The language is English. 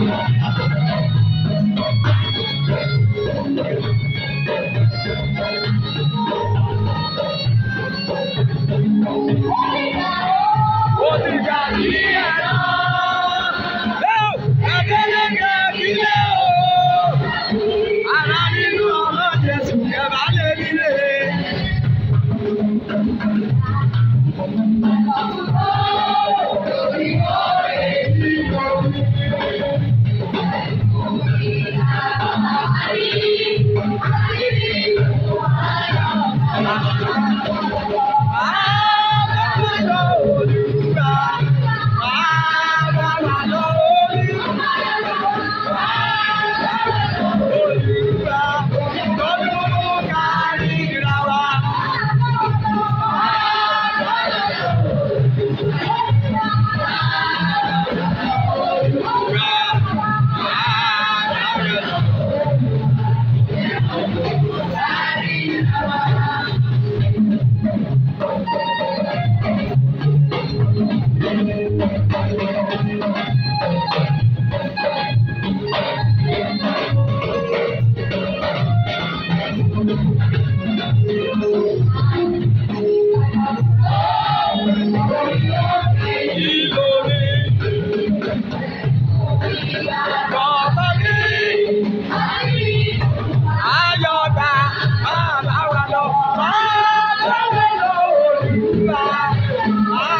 Yeah. Hallelujah.